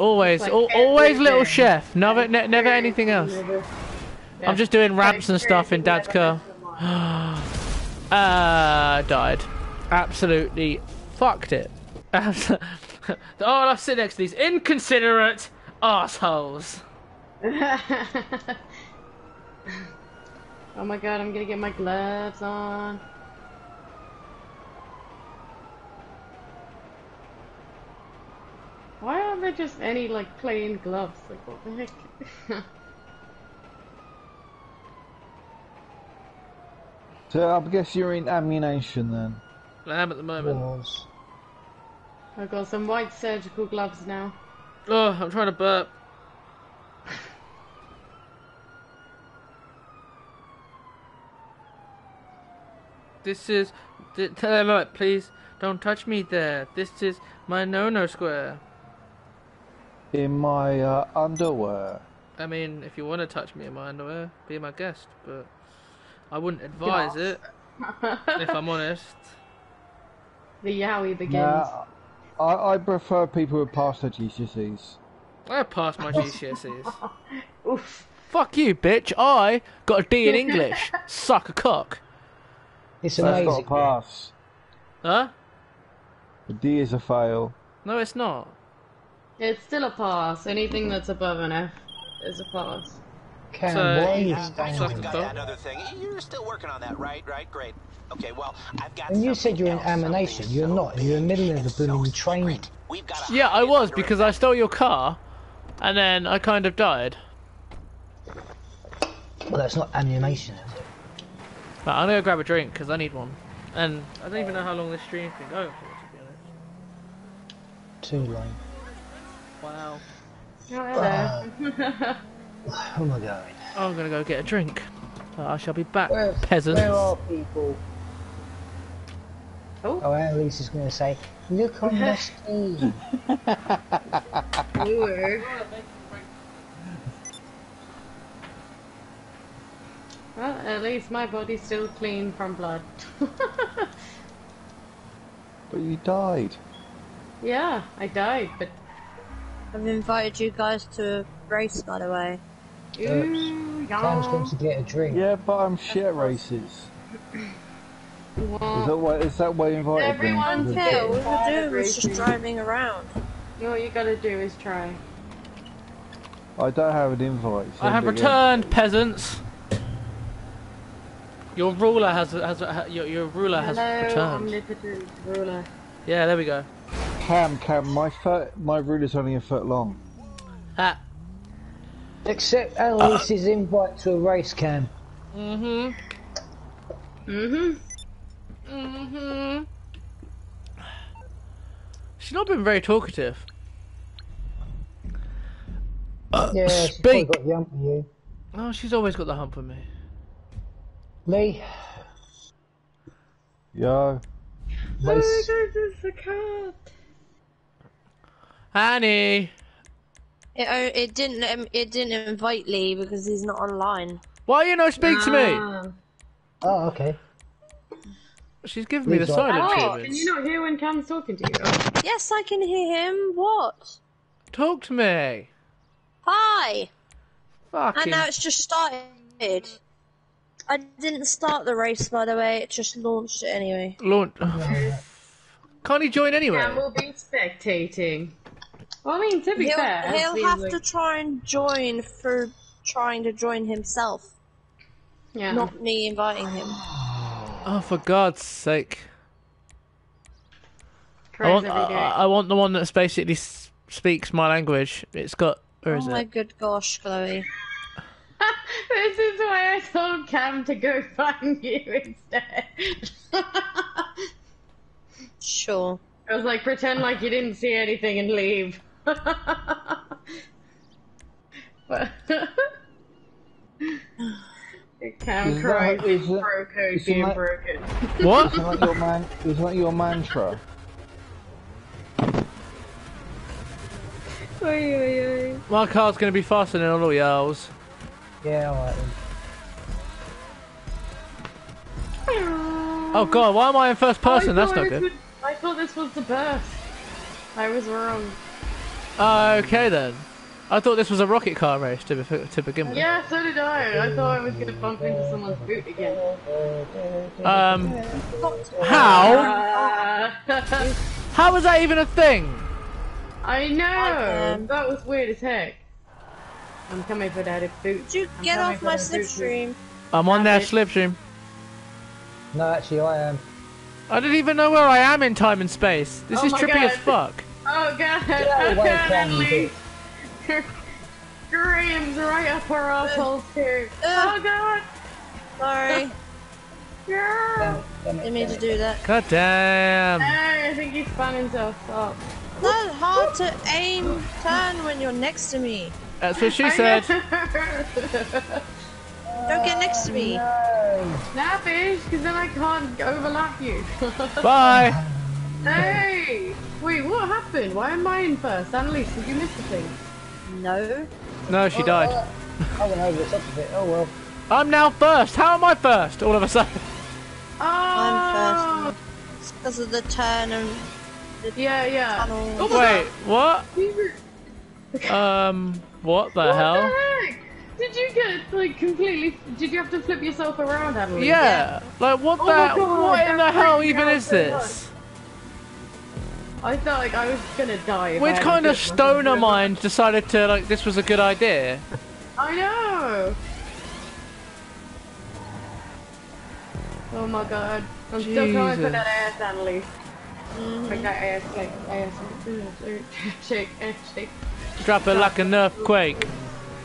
Always, Like al always little chef. Never, ne never anything else. I'm just doing ramps and stuff in Dad's car. Uh, died. Absolutely fucked it. Oh, I'll sit next to these inconsiderate assholes. oh my god, I'm gonna get my gloves on. Why aren't there just any like plain gloves? Like what the heck? So I guess you're in ammunition then. I am at the moment. Was. I've got some white surgical gloves now. Oh, I'm trying to burp. This is. th- Tell them what, please. Don't touch me there. This is my no-no square. In my uh, underwear. I mean, if you want to touch me in my underwear, be my guest, but I wouldn't advise it, if I'm honest. The yowie begins. Nah, I, I prefer people who pass their GCSEs. I passed my GCSEs. Oof. Fuck you, bitch. I got a D in English. Suck a cock. It's That's got a pass. Huh? The D is a fail. No, it's not. It's still a pass. Anything that's above an F is a pass. Can so, why are you yeah, standing suck got that other thing. You're still working on that, right? Right, great. Okay, well, I've got. And you said you're in else, ammunition. You're so not. You're in the middle of the and so blooming training. We've got Yeah, I was because I stole your car, and then I kind of died. Well, that's not ammunition, is it? Right, I'm gonna grab a drink because I need one, and I don't even know how long this stream can go for. To be honest. Too late. Wow. Oh, hello. Who am I going? I'm gonna go get a drink. Uh, I shall be back, Where, peasants. where are people? Oh. Oh, Annalise is going to say, look on the screen. Ooh. Well, at least my body's still clean from blood. But you died. yeah, I died, but I've invited you guys to a race, by the way. ooh, Cam's going to get a drink. Yeah, but I'm shit at races. Is that why? Is that why you invited Everyone me? cares. Yeah, all bad we at do is just driving around. you know what you gotta do is try. I don't have an invite. I have send it again. returned, peasants. Your ruler has has ha- your, your ruler has Hello, returned. omnipotent ruler. Yeah, there we go. Cam, Cam, my foot, my ruler's only a foot long. Ha. Accept Annalise's invite to a race, Cam. Mhm. Mm-hmm. Mhm. She's not been very talkative. Yeah, she's probably speak. got the hump with you. Oh, she's always got the hump for me. Lee, Yo. race. it's a cat. Annie, It o- it didn't um, it didn't invite Lee because he's not online. why are you no speak to me? Ah. Oh, okay. She's giving me the Lee's silent Oh, can you not hear when Cam's talking to you? Yes, I can hear him. What? Talk to me. Hi. Fucking. And now it's just started. I didn't start the race, by the way. It just launched it anyway. Launch. Can't he join anyway? Cam will be spectating. Well, I mean, to be He'll, fair, he'll have like- to try and join for trying to join himself, Yeah. not me inviting him. Oh, for God's sake! I want, I. I want the one that's basically speaks my language. It's got. Where is oh my it? good gosh, Chloe. this is why I told Cam to go find you instead. Sure. I was like, pretend like you didn't see anything and leave. but Cam Is cries that- with is that- bro code is being that- broken. What? Isn't that your man? Isn't that your mantra? Oy, oy, oy. My car's going to be faster than all y'all's. Yeah, alright then. Oh God, why am I in first oh, person? I That's not good. was- I thought this was the best. I was wrong. Okay then. I thought this was a rocket car race to, be, to begin with. Yeah, so did I. I thought I was gonna bump into someone's boot again. Um, how? Ah. How was that even a thing? I know! can. That was weird as heck. I'm coming for that boot. Did you I'm get off my slipstream? I'm on their slipstream. No, actually, I am. I don't even know where I am in time and space. This Oh is my trippy as fuck. Oh god! Yeah, oh well god, done, Emily! Graham's right up our assholes too. Uh. Oh god! Sorry, Yeah. didn't mean to do that. God damn. Hey, I think he spun himself up. Not hard to aim turn when you're next to me. That's what she said. Don't get next to me. No. Snappish, because then I can't overlap you. Bye. hey! Wait, what happened? Why am I in first? Annalise, did you miss the thing? No. No, she died. I went over the top of it. Oh well. I'm now first. How am I first? All of a sudden. Oh! I'm first. Because of the turn and Yeah, yeah. Tunnel. Oh my Wait, what? Um, what the What hell? the heck? Did you get like completely? Did you have to flip yourself around, Annalise? Yeah. Like, what Oh the? my God, what in the hell even is so this? I felt like I was gonna die. Which kind of stoner mind decided to like this was a good idea? I know. Oh my god. I'm still coming for that ass, Annalise. Mm-hmm. Like that ass, like ass, shake, ass, shake. Drop it like an earthquake.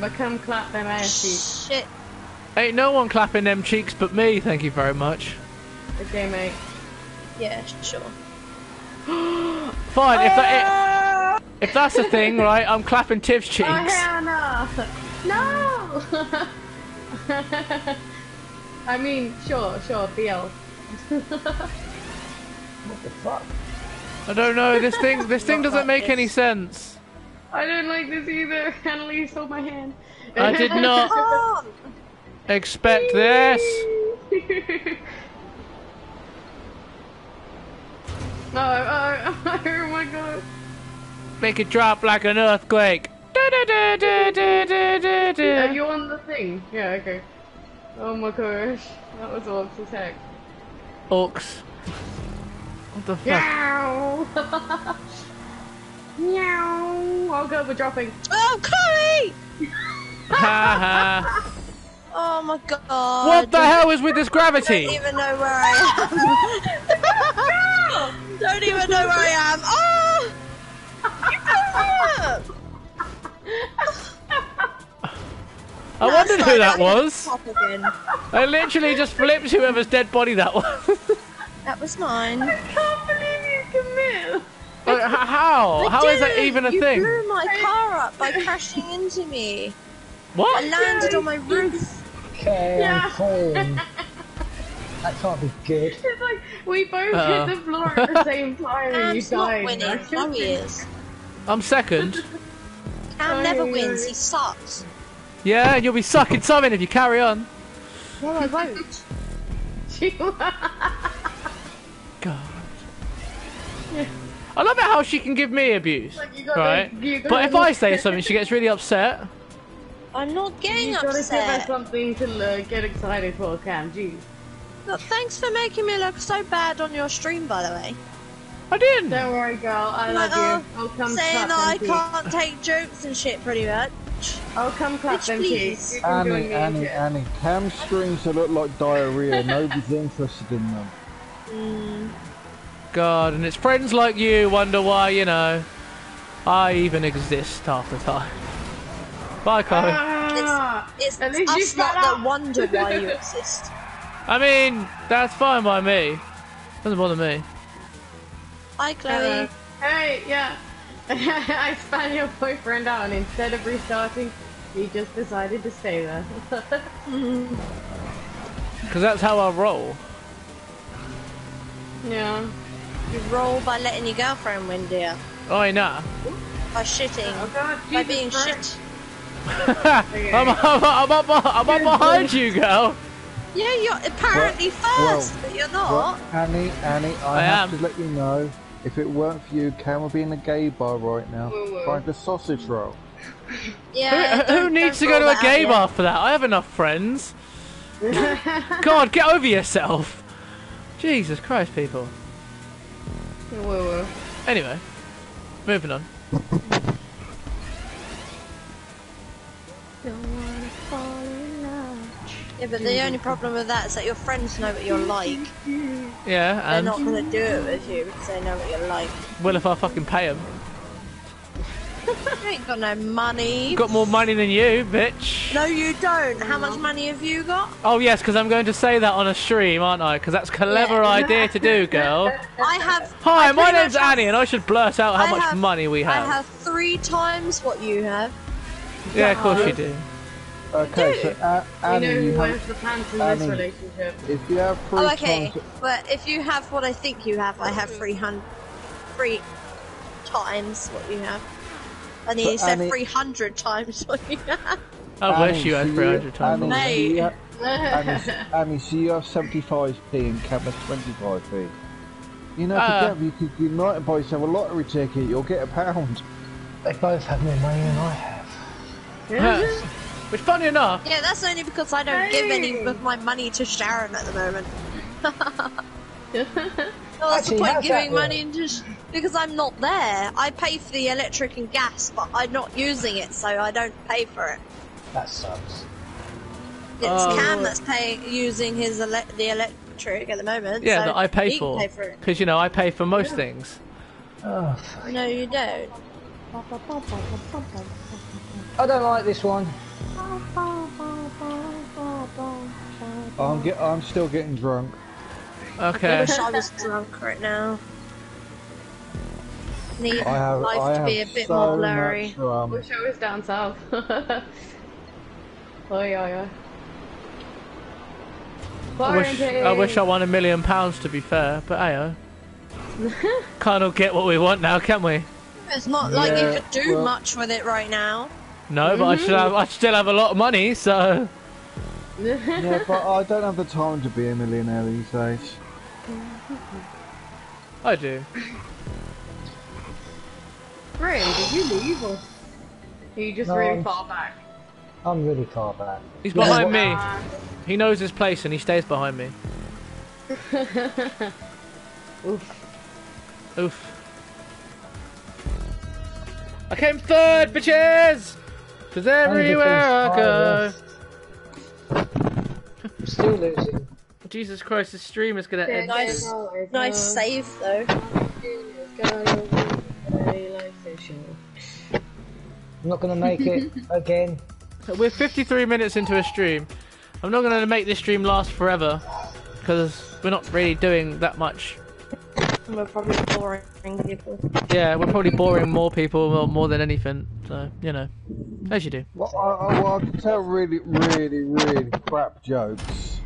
but come clap them ass cheeks. shit. Ain't no one clapping them cheeks but me. Thank you very much. Okay, mate. Yeah, sure. Fine. If that ah! if that's a thing, right? I'm clapping Tiv's Oh cheeks. hell no! No! I mean, sure, sure, BL. What the fuck? I don't know. This thing this thing doesn't make any sense. I don't like this either. Annalise, hold my hand. I did not Oh, expect this. Oh, oh, oh my god. Make it drop like an earthquake. Are you on the thing? Yeah, okay. Oh my gosh. That was orcs attack. Orcs. What the fuck? Meow! Meow! I'll go for dropping. oh, Chloe! Ha ha. Oh my god. What the hell is with this gravity? I gravity? don't even know where I am. Don't even know where I am. Oh! You picked me! I wondered who that was. I literally just flipped whoever's dead body that was. That was mine. I can't believe you commit! Like, h- how? How is that even a you thing? blew my car up by crashing into me. What? I What? landed on my roof. Okay, Yeah. I'm falling. That can't be good. It's like we both Uh. hit the floor at the same time and you Cam's not died. winning. Chloe is. I'm second. Cam never Sorry. wins. He sucks. Yeah, and you'll be sucking something if you carry on. Well, I won't. God. I love it how she can give me abuse, Like, you got right? the- you got But if I say something, she gets really upset. I'm not getting You've gotta give her something to uh, get excited for, Cam. Jeez. Look, thanks for making me look so bad on your stream, by the way. I didn't. Don't worry, girl. I love Like, oh, you. I'll come Saying clap that I can't take jokes and shit, pretty much. I'll come clap Bitch, them please. You can join Annie, me. Annie, Annie. Cam screams that look like diarrhea. Nobody's interested in them. Mm, God, and it's friends like you wonder why, you know, I even exist half the time. Bye, Chloe. Ah, it's At least you us lot got that wonder why you exist. I mean, that's fine by me. Doesn't bother me. Hi, Chloe. uh, hey, yeah. I span your boyfriend out, and instead of restarting, he just decided to stay there. Because that's how I roll. yeah. You roll by letting your girlfriend win, dear. Oh, nah. By shitting. Oh God, by being Christ. shit. I'm, I'm, I'm, up, I'm up behind you, girl. Yeah, you're apparently Well- first, but you're not. Well, Annie, Annie, I, I have am. to let you know If it weren't for you, Cam would be in a gay bar right now, Whoa, whoa. trying to sausage roll. Yeah. Who, who needs to go to a gay out bar yet. for that? I have enough friends. God, get over yourself. Jesus Christ, people. Whoa, whoa. Anyway, moving on. Yeah, but the only problem with that is that your friends know what you're like. Yeah, They're and not gonna do it with you because they know what you're like. well, if I fucking pay them, You ain't got no money. got more money than you, bitch. No, you don't. How much money have you got? Oh yes, because I'm going to say that on a stream, aren't I? Because that's a clever Yeah. idea to do, girl. I have. Hi, I my name's have- Annie, and I should blurt out how I much have- money we have. I have three times what you have. Yeah, of course you do. Okay, so uh, You know you who have, wears the pants in this relationship? if you have three Oh, okay. times, But if you have what I think you have, I have three hundred, three times what you have. And then But you said three hundred times what you have. I wish Annie, you had 300 times. Annie, more. Mate. so you ha- Annie, Annie, so you have 75p and Cam has 25p. You know, Uh. together you could unite and buy yourself a lottery ticket, you'll get a pound. They both have more money than I have. Which, funny enough, Yeah, that's only because I don't give any of my money to Sharon at the moment. Well, what's Actually, the point giving money to sh- because I'm not there. I pay for the electric and gas, but I'm not using it, so I don't pay for it. That sucks. It's Oh. Cam that's paying using his ele- the electric at the moment. yeah, so that I pay for. Pay for it. Because, you know, I pay for most things. Oh. No, you don't. I don't like this one. I'm get, I'm still getting drunk. I Okay. wish I was drunk right now. Need I have, life I to have be a bit so more blurry. much rum. Wish I was down south. oi, oi, oi. I wish, I wish I won a million pounds to be fair, but ayo. Can't all get what we want now, can we? It's not like you could do well- much with it right now. No, but I should have. I still have a lot of money, so Yeah, but I don't have the time to be a millionaire these days. I do. Graham, did you leave or are you just No, really I'm- far back? I'm really far back. He's behind me. Uh, He knows his place and he stays behind me. oof. Oof. I came third, bitches! Cause everywhere I go. I'm still losing. Jesus Christ, the stream is gonna end. Nice, soon. nice save though. I'm not going to make it again. We're 53 minutes into a stream. I'm not gonna make this stream last forever. Because we're not really doing that much. We're probably boring people. Yeah, we're probably boring more people more, more than anything. So, you know. As you do. Well, I, I, well, I can tell really, really, really crap jokes.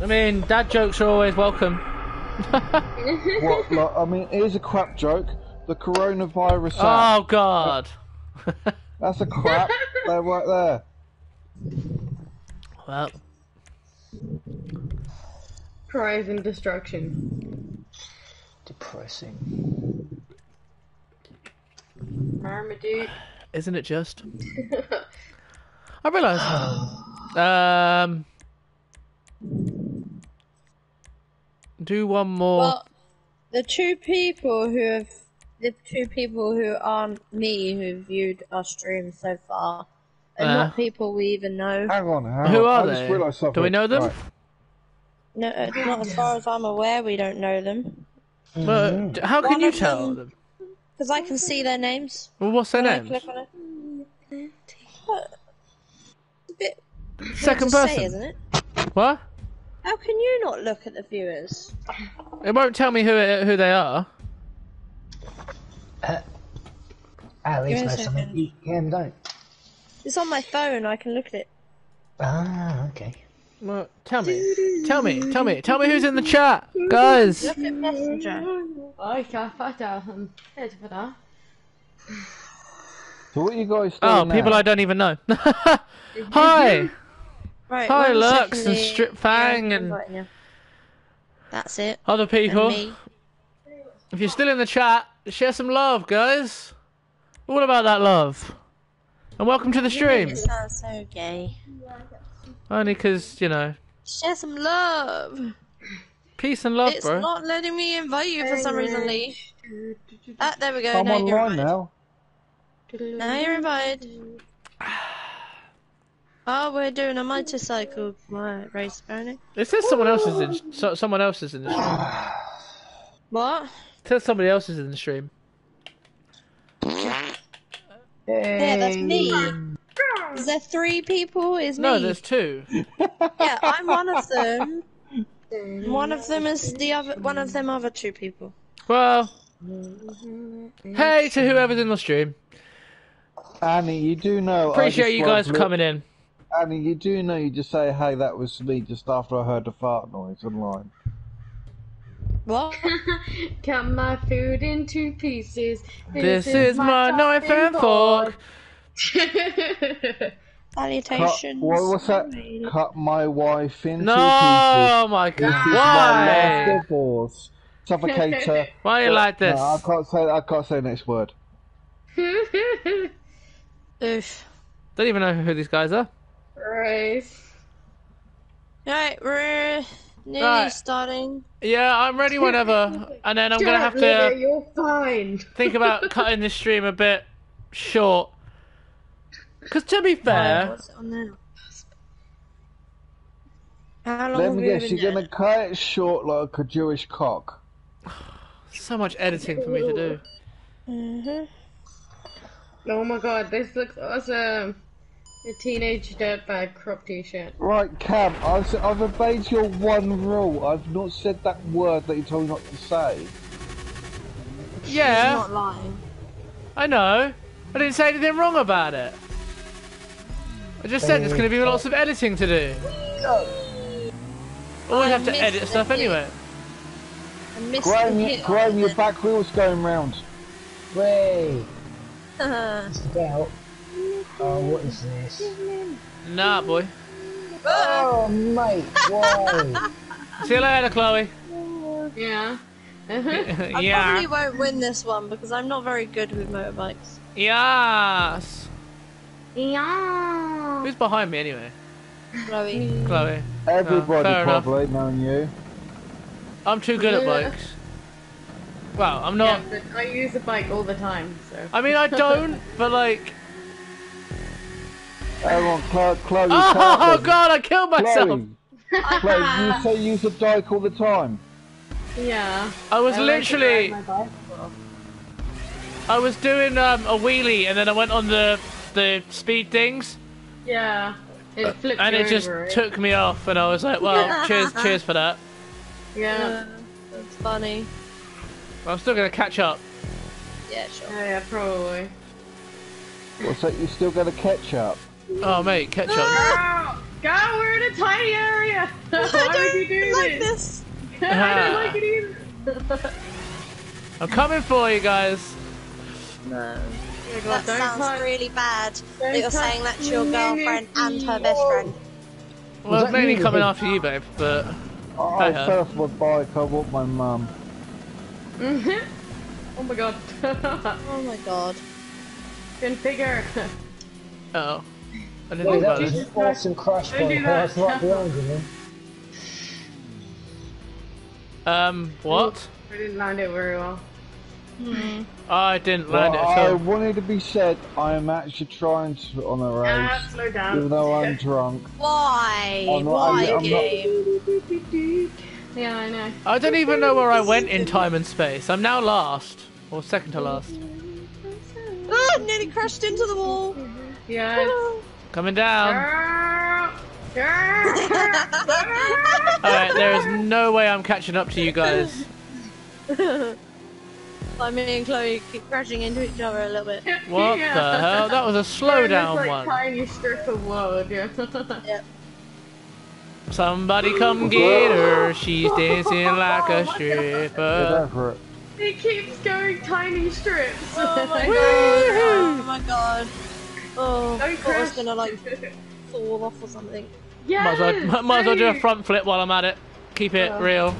I mean, dad jokes are always welcome. What? Like, I mean, here's a crap joke. The coronavirus. app. Oh, God. That's a crap. They're right there. Well, Cries and destruction. Depressing. Marmaduke. isn't it just? I realise. um, do one more. Well, the two people who have, the two people who aren't me who viewed our stream so far, are Uh. not people we even know. Hang on. Hang Who on. are I just they? Do we know them? Right. No, uh, not as far as I'm aware. We don't know them But how can One you of tell them- them? because I can see their names. Well, what's their when I names? click on it. What? It's a bit weird Second to say, person. isn't it? What? How can you not look at the viewers? It won't tell me who it, who they are. At least Give me a know something second. you can don't. It's on my phone. I can look at it. Ah, okay. Well, tell me, tell me, tell me, tell me who's in the chat, guys. Look at Messenger. Oj, jag fattar. Jag vet vad det är. So what you guys oh, doing Oh, now? people I don't even know. Hi. Right. Hi, one Lux and the- Strip Fang yeah, and- That's it. Other people. If you're still in the chat, share some love, guys. All about that love. And welcome to the stream. It sounds so gay. Only 'cause you know, Share some love. peace and love, it's bro. not letting me invite you for some reason, Lee. Ah, there we go. I'm now you're online invited. now. Now you're invited. Oh, we're doing a motorcycle race, apparently. It says someone else is in. So, someone else is in the stream. What? It says somebody else is in the stream. Yeah, that's me. Is there three people? Is me? No, there's two. Yeah, I'm one of them. One of them is the other. One of them other two people. Well, mm-hmm. hey to whoever's in the stream. Annie, you do know. Appreciate just you guys loved coming in. Annie, you do know you just say, hey, that was me just after I heard the fart noise online. What? Cut my food into pieces. This is my knife and fork. Cut, Salutations. what, what's that? Cut my wife into No, pieces. my God. This god. is my last Why? divorce. Suffocator. Why are you like this? No, I can't say. I can't say the next word. Oof. Don't even know who these guys are. right. Right, we're nearly Right. starting. Yeah, I'm ready whenever. And then I'm Shut gonna have Lydia, to You're fine. think about cutting this stream a bit short. Because to be fair, What's it on now? How long Let have me we guess. You're doing gonna cut it short like a Jewish cock. so much editing for me to do. Mhm. Oh my god, this looks awesome. A teenage dirtbag crop t-shirt. Right, Cam. I've, I've obeyed your one rule. I've not said that word that you told me not to say. Yeah, Not lying. I know. I didn't say anything wrong about it. I just said there's going to be lots of editing to do. Always I have to edit stuff hit. anyway. I Graham, hit Graham, your it. back wheel's going round. Way. Uh-huh. It's out. Oh, what is this? Nah, boy. Oh, mate, why? See you later, Chloe. Yeah. I yeah. probably won't win this one because I'm not very good with motorbikes. Yes. yeah. Who's behind me anyway? Chloe. Chloe. Everybody oh, fair enough. probably knowing you. I'm too good at bikes. Well, I'm Yeah, not. but I use a bike all the time, so. I mean, I don't, but like. Everyone, Chloe, Chloe, Oh, Chloe, god, I killed myself! Chloe, Chloe, you say you use a dike all the time. Yeah. I was I literally. ride my bicycle. I was doing um, a wheelie and then I went on the the speed things Yeah. It flipped and it just over, right? took me off and I was like, well, cheers, cheers for that. Yeah. That's funny. I'm still gonna catch up. Yeah, sure. Oh, yeah, probably. What's that? You still got a ketchup? Oh mate, catch up. Go! Go! We're in a tiny area! Why would you do like this? this. I don't like it either. I'm coming for you guys. No. My God, That don't sounds touch- really bad. don't That you're saying that to your girlfriend and her best friend. Well, it's that mainly coming after you, babe, but I, I Hi-ho. fell off my bike. I want my mum. Mhm. Oh my god. Oh my god. Configure. oh, I didn't Well, think that about was this. an awesome crash Don't by do that. right behind you, man. Um, what? I didn't land it very well. I didn't land it Well, at I all. wanted to be said. I am actually trying to on a Ah, race, slow down. even though I'm drunk. Why? I'm not- Why I'm- I'm not- game? Yeah, I know. I don't even know where I went in time and space. I'm now last. Or second to last. Ah, nearly crashed into the wall. Yeah. Coming down. Girl! Girl! Alright, there is no way I'm catching up to you guys. like me and Chloe keep crashing into each other a little bit. What Yeah. the hell? That was a slow We're in this, down like, one. tiny strip of world, yeah. Yep. Somebody come get her. She's dancing like a stripper. for it. it keeps going tiny strips. Oh my god. Oh my god. Oh, I Don't thought I was gonna like fall off or something. Yeah. Might as, well, might as well do a front flip while I'm at it. Keep it Oh. real.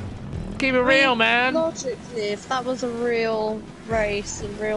keep it real, man. Logically, if that was a real race and real